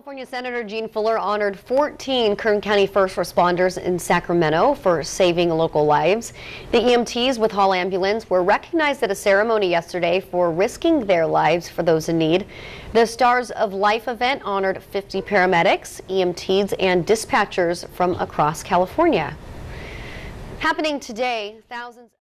California Senator Jean Fuller honored 14 Kern County first responders in Sacramento for saving local lives. The EMTs with Hall Ambulance were recognized at a ceremony yesterday for risking their lives for those in need. The Stars of Life event honored 50 paramedics, EMTs, and dispatchers from across California. Happening today, thousands